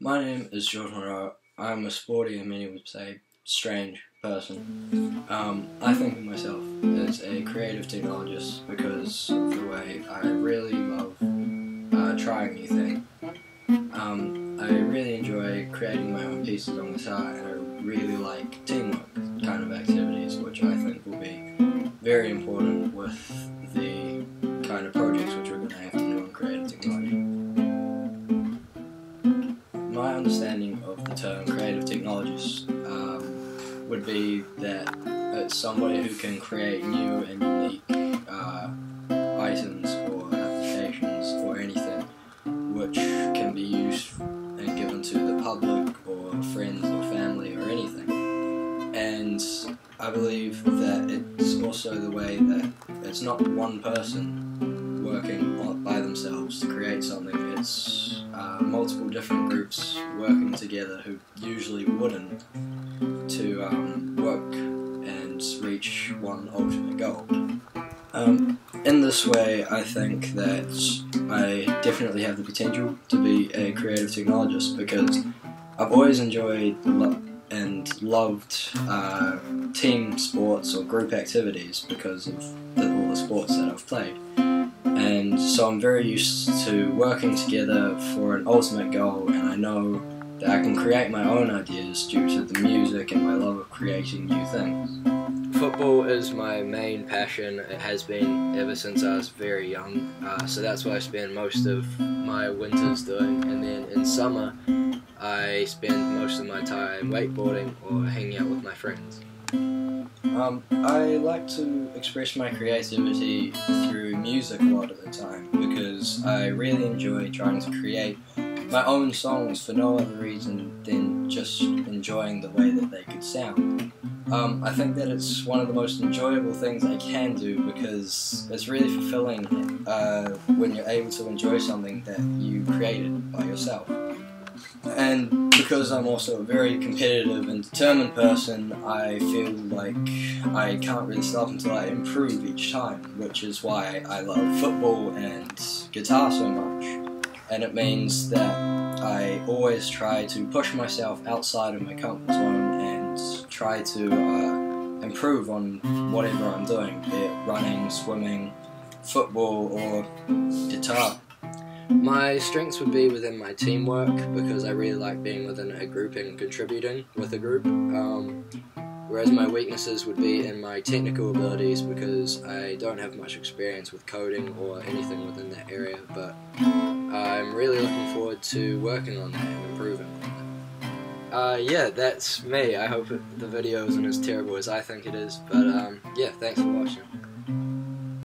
My name is George Monro. I'm a sporty and many would say strange person. Um, I think of myself as a creative technologist because of the way I really love uh, trying new things. Um, I really enjoy creating my own pieces on the side and I really like teamwork kind of activities which I think will be very important with the kind of projects which My understanding of the term creative technologist um, would be that it's somebody who can create new and unique uh, items or applications or anything which can be used and given to the public or friends or family or anything. And I believe that it's also the way that it's not one person working by themselves to create something, it's multiple different groups working together who usually wouldn't to um, work and reach one ultimate goal. Um, in this way, I think that I definitely have the potential to be a creative technologist because I've always enjoyed and loved uh, team sports or group activities because of the, all the sports that I've played. And so I'm very used to working together for an ultimate goal, and I know that I can create my own ideas due to the music and my love of creating new things. Football is my main passion. It has been ever since I was very young, uh, so that's what I spend most of my winters doing. And then in summer, I spend most of my time wakeboarding or hanging out with my friends. Um, I like to express my creativity through music a lot of the time because I really enjoy trying to create my own songs for no other reason than just enjoying the way that they could sound. Um, I think that it's one of the most enjoyable things I can do because it's really fulfilling uh, when you're able to enjoy something that you created by yourself. And because I'm also a very competitive and determined person, I feel like I can't really stop until I improve each time, which is why I love football and guitar so much. And it means that I always try to push myself outside of my comfort zone and try to uh, improve on whatever I'm doing, be it running, swimming, football, or guitar. My strengths would be within my teamwork because I really like being within a group and contributing with a group. Um, whereas my weaknesses would be in my technical abilities because I don't have much experience with coding or anything within that area, but I'm really looking forward to working on that and improving on that. Uh, yeah, that's me. I hope it, the video isn't as terrible as I think it is, but um, yeah, thanks for watching.